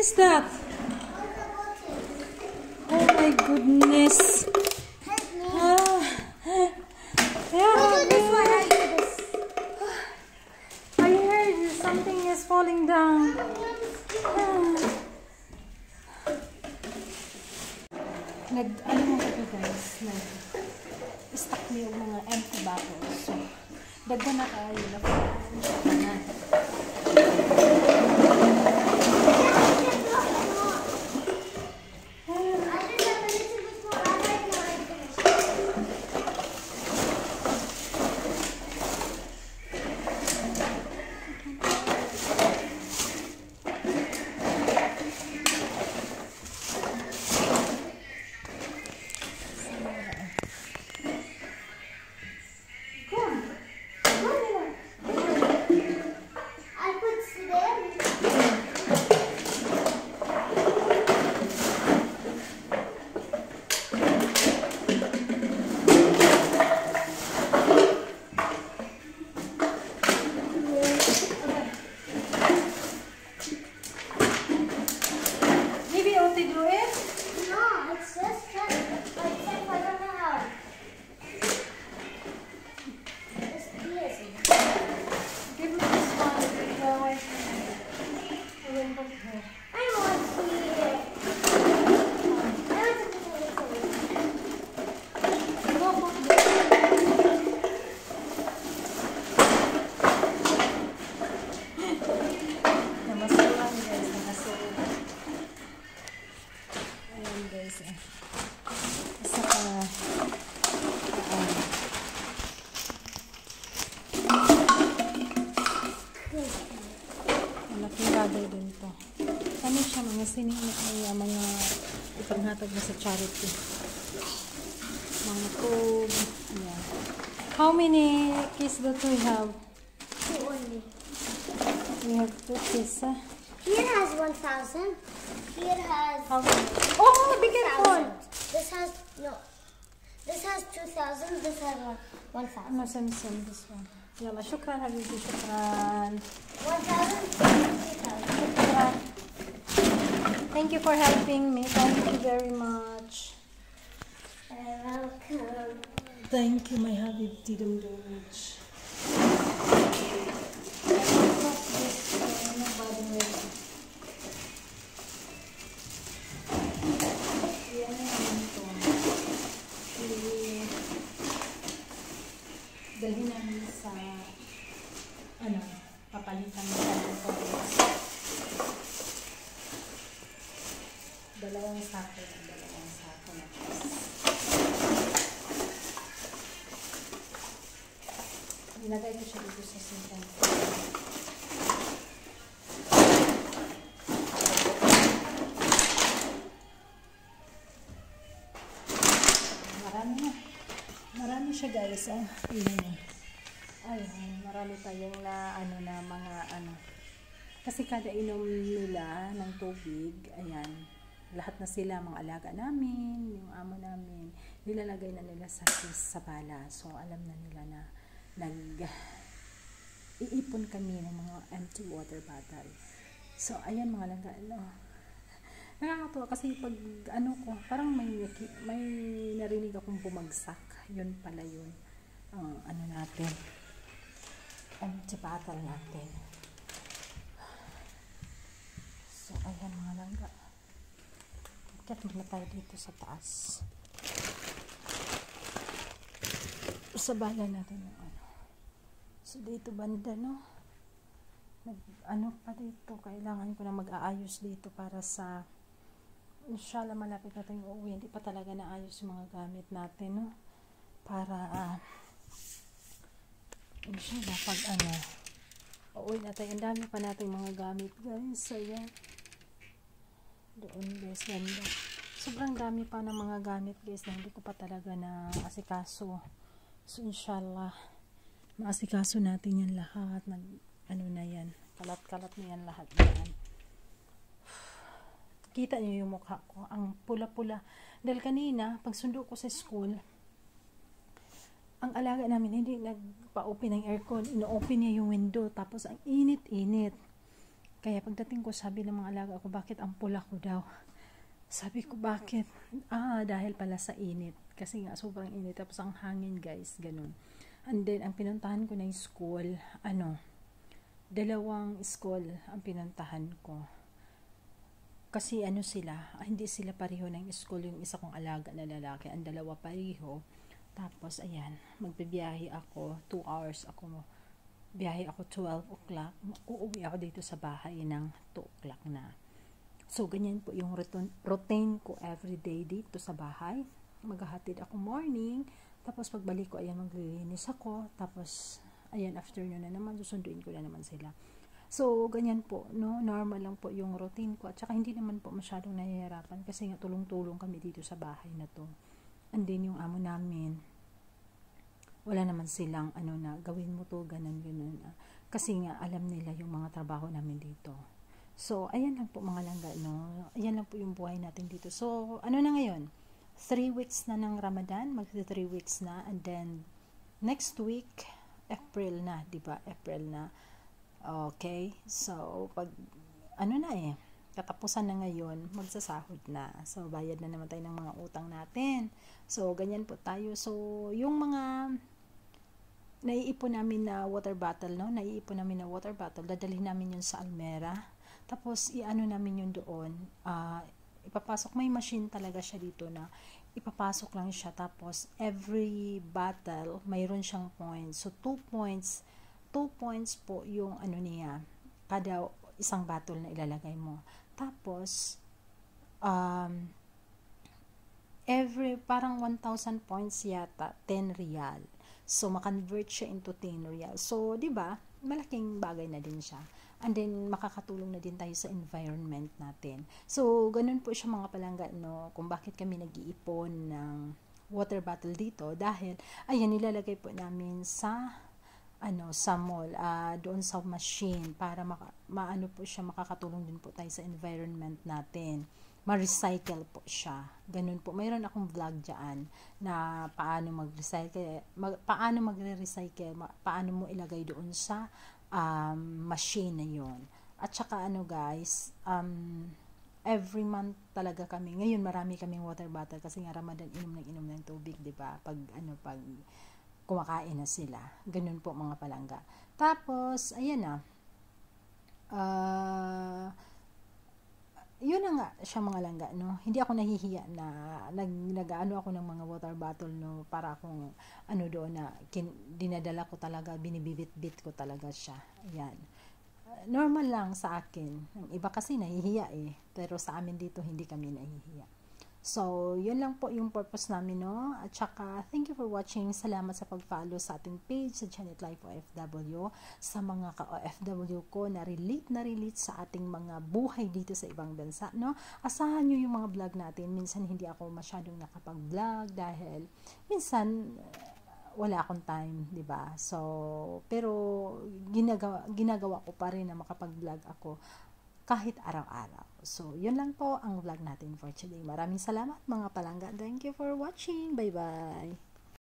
is that? Oh my goodness. Ah. Yeah, I heard something is falling down. Ah. Nag, ano mo ito guys, nag, stock niyo yung mga empty bottles. So, dagda na tayo na na. Bagay din to. Ano siya, mga sining ay ah, mga ipanghatag na sa charity. Mga tube. Ayan. How many keys that we have? Two only. We have two keys. ah. Here has 1,000. Here has How many? Oh, be careful! 1,000. This has, no. This has 2,000. This has one- 1,000. No, send, send this one. يلا شكرا شكرا شكرا Thank you for helping me. Thank you very much. You're welcome. Thank you, my Habib Didum Dodge. Siya guys. Oh. Tingnan niyo. Ay, ay, marami tayong na ano na mga ano. Kasi kada inom nila ng tubig, ayan, lahat na sila, mga alaga namin, yung amo namin, nilalagay na nila sa sa bala. So, alam na nila na nag iipon kami ng mga empty water bottle. So, ayan mga langga, ano, nakakatuwa kasi pag, ano ko, parang may, may narinig akong bumagsak. Yun pala yun. Ang ano natin, empty bottle natin. So, ayan mga langga. Bakit muna tayo dito sa taas. Sa natin yung ano. So, dito banda, no? Nag, ano pa dito, kailangan ko na mag-aayos dito para sa inshallah malapit na tayong uuwi. Hindi pa talaga naayos yung mga gamit natin, no? Para, ah, inshallah, pag ano, uuwi na. Ang dami pa nating mga gamit, guys. Ayan. Doon, guys, ganda. Sobrang dami pa ng mga gamit, guys, na hindi ko pa talaga na asikaso. So, inshallah, maasikaso natin yan lahat. Nag, ano na yan. Kalat-kalat na yan lahat yan. Kita niyo yung mukha ko. Ang pula-pula. Dahil kanina, pag sundo ko sa school, ang alaga namin hindi nagpa-open ng aircon. Ino-open niya yung window. Tapos, ang init-init. Kaya pagdating ko, sabi ng mga alaga ko, bakit ang pula ko daw? Sabi ko, bakit? Ah, dahil pala sa init. Kasi nga, sobrang init. Tapos ang hangin, guys, ganun. And then, ang pinuntahan ko na yung school, ano, dalawang school ang pinuntahan ko. Kasi ano sila, ah, hindi sila pareho ng school yung isa kong alaga na lalaki. Ang dalawa pareho. Tapos, ayan, magbibiyahe ako. 2 hours ako biyahe ako 12 o'clock, uuwi ako dito sa bahay ng 2 o'clock na. So, ganyan po yung routine ko everyday dito sa bahay. Maghahatid ako morning, tapos pagbalik ko, ayan, maglilinis ako, tapos, ayan, afternoon na naman, susunduin ko na naman sila. So, ganyan po, no? Normal lang po yung routine ko. At saka hindi naman po masyadong nahihirapan kasi nga tulong-tulong kami dito sa bahay na to. And then yung amo namin, wala naman silang ano na gawin mo to ganun ganun. Uh, kasi nga alam nila yung mga trabaho namin dito. So ayan lang po mga langga no? Ayan lang po yung buhay natin dito. So ano na ngayon? 3 weeks na ng Ramadan mag 3 weeks na and then next week April na di ba? April na. Okay so pag ano na eh katapusan na ngayon, magsasahod na. So, bayad na naman tayo ng mga utang natin. So, ganyan po tayo. So, yung mga naiipon namin na water bottle, no? Naiipon namin na water bottle, dadalhin namin yun sa Almera. Tapos, iano namin yun doon. Uh, ipapasok, may machine talaga siya dito na ipapasok lang siya. Tapos, every bottle, mayroon siyang points. So, 2 points, 2 points po yung ano niya, kada isang bottle na ilalagay mo. Tapos, um, every, parang 1,000 points yata, 10 real. So, makonvert siya into 10 real. So, di ba, malaking bagay na din siya. And then, makakatulong na din tayo sa environment natin. So, ganun po siya mga palangga, no, kung bakit kami nag-iipon ng water bottle dito. Dahil, ayan, nilalagay po namin sa ano sa mall uh, doon sa machine para maka, maano po siya makakatulong din po tayo sa environment natin ma-recycle po siya. Ganun po. Mayroon akong vlog diyan na paano mag-recycle, mag, paano magre-recycle, ma, paano mo ilagay doon sa um, machine na 'yon. At saka ano guys, um, every month talaga kami. Ngayon marami kaming water bottle kasi nga Ramadan inom ng inom ng tubig, 'di ba? Pag ano pag kumakain na sila. Ganun po mga palangga. Tapos ayan na. Uh, yun na nga siya mga langga, no? Hindi ako nahihiya na nag, nag-ano ako ng mga water bottle, no? Para akong, ano doon na, kin, dinadala ko talaga, binibibit-bit ko talaga siya. Ayan. Normal lang sa akin. Ang iba kasi nahihiya eh. Pero sa amin dito, hindi kami nahihiya. So, yun lang po yung purpose namin, no? At saka, thank you for watching. Salamat sa pag-follow sa ating page sa Janet Life OFW. Sa mga ka-OFW ko na relate na relate sa ating mga buhay dito sa ibang bansa, no? Asahan nyo yung mga vlog natin. Minsan, hindi ako masyadong nakapag-vlog dahil minsan, wala akong time, 'di ba? So, pero ginagawa ginagawa ko pa rin na makapag-vlog ako kahit araw-araw. So, yun lang po ang vlog natin for today. Maraming salamat mga palangga. Thank you for watching. Bye-bye.